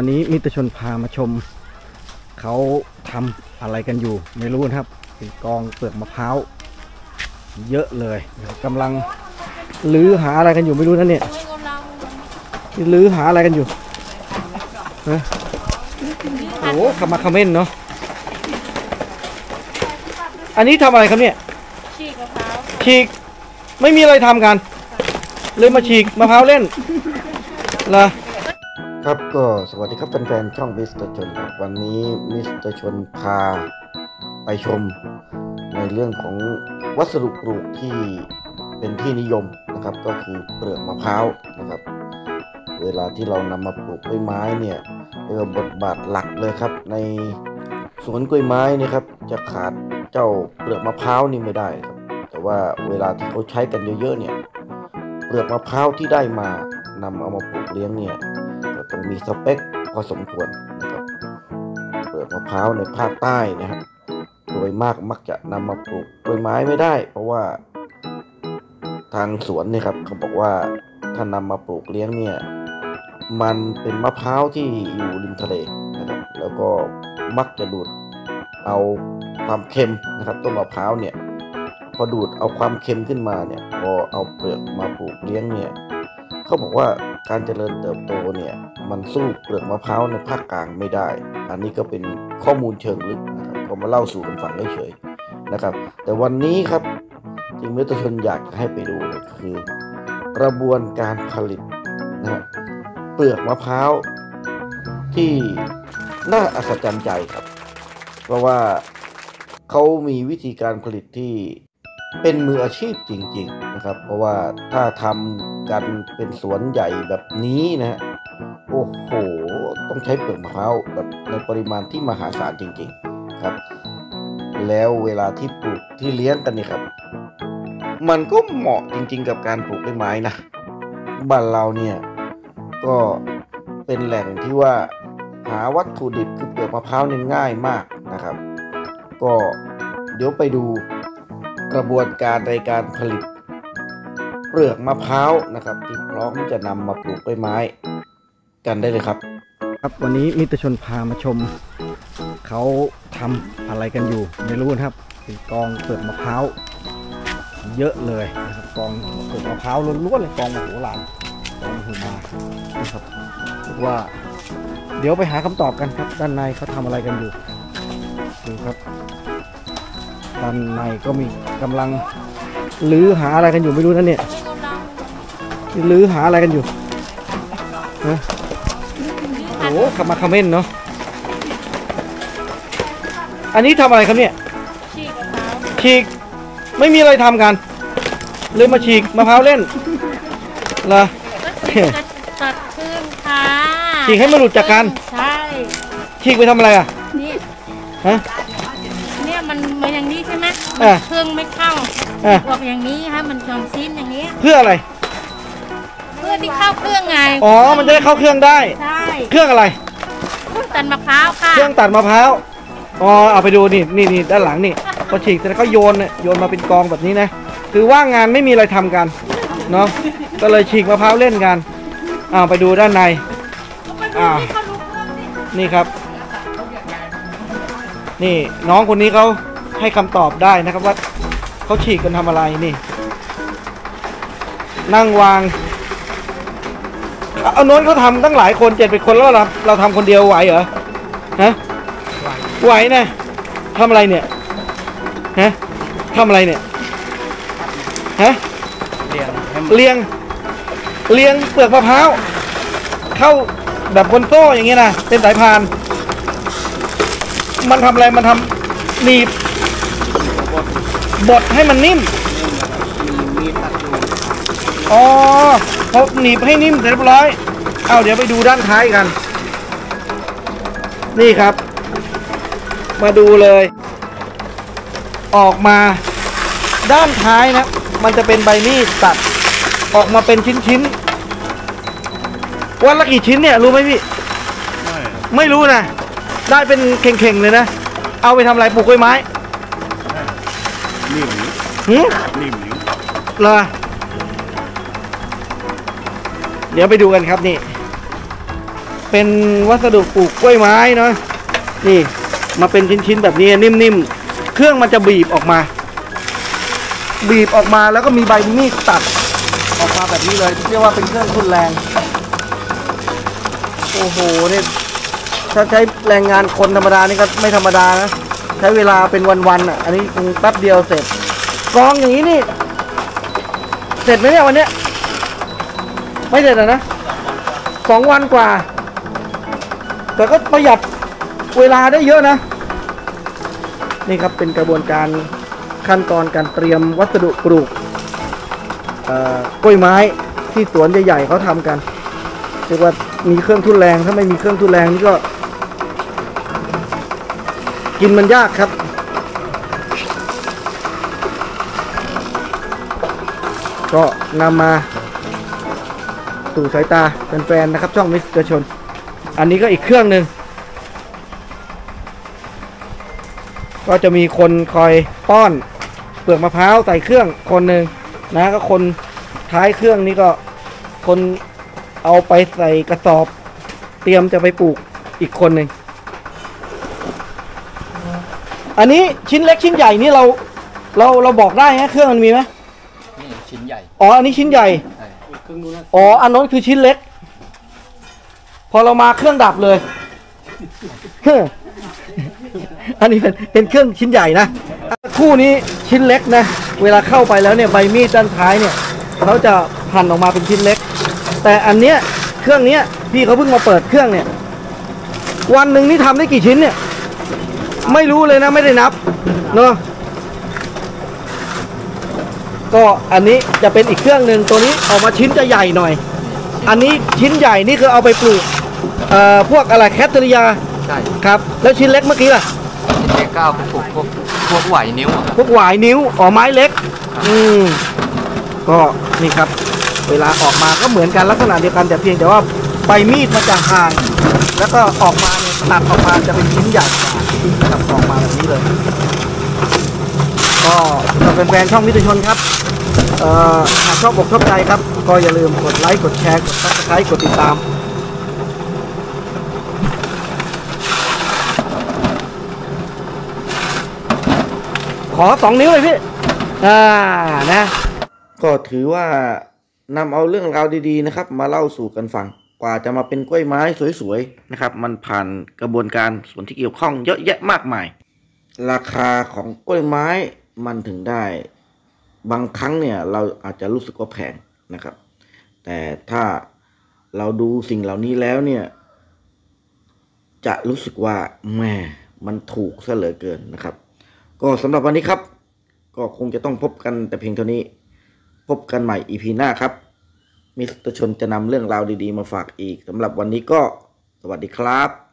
วันนี้มิตรชนพามาชม เขาทำอะไรกันอยู่ ไม่รู้นะครับเป็นกองเปลือกมะพร้าวเยอะเลยกำลังลื้อหาอะไรกันอยู่ไม่รู้นะเนี่ยลื้อหาอะไรกันอยู่ฮะโอ้ขมาคอมเมนต์เนาะอันนี้ทำอะไรครับเนี่ยฉีกมะพร้าวฉีกไม่มีอะไรทำกัน เลยมาฉีกมะพร้าวเล่นเหรอ ครับก็สวัสดีครับแฟนๆช่องมิสเตอร์ชลครับวันนี้มิสเตอร์ชลพาไปชม ในเรื่องของวัสดุปลูกที่เป็นที่นิยมนะครับ ก็คือเปลือกมะพร้าวนะครับ เวลาที่เรานำมาปลูกกล้วยไม้เนี่ยเออบทบาทหลักเลยครับ ในสวนกล้วยไม้นี่ครับจะขาดเจ้าเปลือกมะพร้าวนี่ไม่ได้ครับ แต่ว่าเวลาที่เขาใช้กันเยอะๆเนี่ยเปลือกมะพร้าวที่ได้มานำเอามาปลูกเลี้ยงเนี่ย ต้องมีสเปคพอสมควรนะครับเปลือกมะพร้าวในภาคใต้นะครับโดยมากมักจะนำมาปลูกกล้วยไม้ไม่ได้ เพราะว่า ทางสวนเนี่ยครับเขาบอกว่าถ้านำมาปลูกเลี้ยงเนี่ย มันเป็นมะพร้าวที่อยู่ริมทะเลนะครับแล้วก็มักจะดูดเอาความเค็มนะครับต้นมะพร้าวเนี่ย พอดูดเอาความเค็มขึ้นมาเนี่ย พอเอาเปลือกมาปลูกเลี้ยงเนี่ยเขาบอกว่า การเจริญเติบโตเนี่ยมันสู้เปลือกมะพร้าวในภาคกลางไม่ได้ อันนี้ก็เป็นข้อมูลเชิงลึกนะครับก็มาเล่าสู่กันฟังเฉยๆนะครับ แต่วันนี้ครับจริงมิตรชนอยากให้ไปดูคือ กระบวนการผลิตนะฮะเปลือกมะพร้าวที่น่าอัศจรรย์ใจครับ เพราะว่าเขามีวิธีการผลิตที่ เป็นมืออาชีพจริง ๆนะครับ เพราะว่าถ้าทำกันเป็นสวนใหญ่แบบนี้นะโอ้โห ต้องใช้เปลือกมะพร้าวแบบในปริมาณที่มหาศาลจริง ๆครับ แล้วเวลาที่ปลูกที่เลี้ยงกันนี่ครับ มันก็เหมาะจริง ๆ กับการปลูกต้นไม้นะบ้านเราเนี่ยก็เป็นแหล่งที่ว่าหาวัตถุดิบคือเปลือกมะพร้าวนี่ง่ายมากนะครับ ก็เดี๋ยวไปดู กระบวนการในการผลิต เปลือกมะพร้าวนะครับ ที่พร้อมจะนำมาปลูกต้ไม้ กันได้เลยครับ ครับวันนี้มิตรชนพามาชม เขาทำอะไรกันอยู่ไม่รู้นะครับเป็นกองเปลือกมะพร้าวเยอะเลยนะครับกองเปลือกมะพร้าวล้วนๆเลยกองมโหฬารกองหัวมานะครับว่า เดี๋ยวไปหาคำตอบกันครับ ด้านในเขาทำอะไรกันอยู่ดูครับ ด้านในก็มีกำลังลื้อหาอะไรกันอยู่ไม่รู้นะเนี่ยนี่ลื้อหาอะไรกันอยู่ฮะโอ้ขมาคอมเมนต์เนาะอันนี้ทำอะไรครับเนี่ยฉีกมะพร้าวฉีกไม่มีอะไรทำกันเลยมาฉีกมะพร้าวเล่นเหรอก็ฉีกจะตัดขึ้นค่ะฉีกให้มันหลุดจากกันใช่ฉีกไปทำอะไรอะนี่ฮะ มอะเครื่องไม่เข้าอะออกอย่างนี้ฮะมันสองชิ้นอย่างนี้ เพื่ออะไร เพื่อที่เข้าเครื่องไงอ๋อ มันจะได้เข้าเครื่องได้ ใช่เครื่องอะไร เครื่องตัดมะพร้าวค่ะ เครื่องตัดมะพร้าว อ๋อ เอาไปดูนี่นี่นี่ด้านหลังนี่พอฉีกเสร็จแล้วก็โยนเนี่ยโยนมาเป็นกองแบบนี้นะ คือว่างงานไม่มีอะไรทำกัน เนาะ ก็เลยฉีกมะพร้าวเล่นกันอ้าวไปดูด้านในอ้าวนี่ครับ นี่น้องคนนี้เขา ให้คำตอบได้นะครับว่าเขาฉีกกันทำอะไรนี่ นั่งวางเอาโน้นเขาทำตั้งหลายคนเจ็ดเป็นคนแล้วเราเราทำคนเดียวไหวเหรอฮะไหวนะทำอะไรเนี่ยฮะทำอะไรเนี่ยฮะเรียงเลียงเลียงเปลือกมะพร้าวเข้าแบบบนโต้อย่างเงี้ยนะเป็นสายพาน มันทำอะไรมันทำหนีบ บดให้มันนิ่มมีมีดตัดอยู่อ๋อพอหนีบให้นิ่มเสร็จเรียบร้อย เอาเดี๋ยวไปดูด้านท้ายกัน นี่ครับ มาดูเลย ออกมาด้านท้ายนะ มันจะเป็นใบมีดตัด ออกมาเป็นชิ้นๆวันละกี่ชิ้นเนี่ย รู้ไหมพี่ ไม่ ไม่รู้นะ ได้เป็นเข่งๆเลยนะ เอาไปทำอะไรปลูกกล้วยไม้ นิ่มหืมนิ่มเหรอเดี๋ยวไปดูกันครับนี่ เป็นวัสดุปลูกกล้วยไม้เนาะนี่มาเป็นชิ้นๆแบบนี้นิ่มๆ เครื่องมันจะบีบออกมา บีบออกมาแล้วก็มีใบมีดตัดออกมาแบบนี้เลยเรียกว่าเป็นเครื่องทุนแรง โอ้โหเนี่ยถ้าใช้แรงงานคนธรรมดานี่ก็ไม่ธรรมดานะ ใช้เวลาเป็นวันๆอะ อันนี้คงแป๊บเดียวเสร็จกองอย่างนี้นี่ เสร็จไหมเนี่ยวันเนี้ยไม่เสร็จอะนะสองวันกว่า แต่ก็ประหยัดเวลาได้เยอะนะ นี่ครับเป็นกระบวนการขั้นตอนการเตรียมวัสดุปลูกกล้วยไม้ที่สวนใหญ่ๆเขาทำกันเรียกว่ามีเครื่องทุ่นแรงถ้าไม่มีเครื่องทุ่นแรงนี่ก็ กินมันยากครับก็นำมาสู่สายตาแฟนๆนะครับ ช่องมิสเตอร์ชล อันนี้ก็อีกเครื่องหนึ่งก็จะมีคนคอยป้อนเปลือกมะพร้าวใส่เครื่องคนหนึ่งนะก็คนท้ายเครื่องนี้ก็คนเอาไปใส่กระสอบ เตรียมจะไปปลูกอีกคนหนึ่ง อันนี้ชิ้นเล็กชิ้นใหญ่นี่เราเราเราบอกได้ฮะเครื่องมันมีไหมนี่ชิ้นใหญ่อ๋ออันนี้ชิ้นใหญ่ใช่อ๋ออันนั้นคือชิ้นเล็ก พอเรามาเครื่องดับเลยเฮ้ออันนี้เป็นเป็นเครื่องชิ้นใหญ่นะคู่นี้ชิ้นเล็กนะ เวลาเข้าไปแล้วเนี่ยใบมีดด้านท้ายเนี่ยเขาจะหั่นออกมาเป็นชิ้นเล็ก แต่อันเนี้ยเครื่องเนี้ยพี่เขาเพิ่งมาเปิดเครื่องเนี่ย วันหนึ่งนี่ทำได้กี่ชิ้นเนี่ย ไม่รู้เลยนะไม่ได้นับเนาะก็อันนี้จะเป็นอีกเครื่องหนึ่งตัวนี้ออกมาชิ้นจะใหญ่หน่อย อันนี้ชิ้นใหญ่นี่คือเอาไปปลูกเอ่อพวกอะไรแคทเทอริยาใช่ครับ แล้วชิ้นเล็กเมื่อกี้ล่ะชิ้นเล็กก็เอาไปปลูกพวกพวกไหวนิ้วอะครับพวกหวายนิ้วอ๋อไม้เล็ก อืมก็นี่ครับ เวลาออกมาก็เหมือนกันลักษณะเดียวกันแต่เพียงแต่ว่าใบมีดมันจะห่าง แล้วก็ออกมาเนี่ยตัดออกมาจะเป็นชิ้นใหญ่กว่า นะครับออกมาแบบนี้เลย ก็สำหรับแฟนๆช่องมิตรชนครับหากชอบอกชอบใจครับ ก็อย่าลืมกดไลค์กดแชร์กด subscribe กดติดตามขอสองนิ้วเลยพี่ อ่า นะ ก็ถือว่านำเอาเรื่องราวดีๆนะครับ มาเล่าสู่กันฟัง กว่าจะมาเป็นกล้วยไม้สวยๆนะครับ มันผ่านกระบวนการส่วนที่เกี่ยวข้องเยอะแยะมากมาย ราคาของกล้วยไม้มันถึงได้ บางครั้งเนี่ยเราอาจจะรู้สึกว่าแพงนะครับ แต่ถ้าเราดูสิ่งเหล่านี้แล้วเนี่ย จะรู้สึกว่าแหมมันถูกซะเหลือเกินนะครับ ก็สำหรับวันนี้ครับ ก็คงจะต้องพบกันแต่เพียงเท่านี้ พบกันใหม่ EP หน้าครับ มิสเตอร์ชลจะนำเรื่องราวดีๆ มาฝากอีกสำหรับวันนี้ก็สวัสดีครับ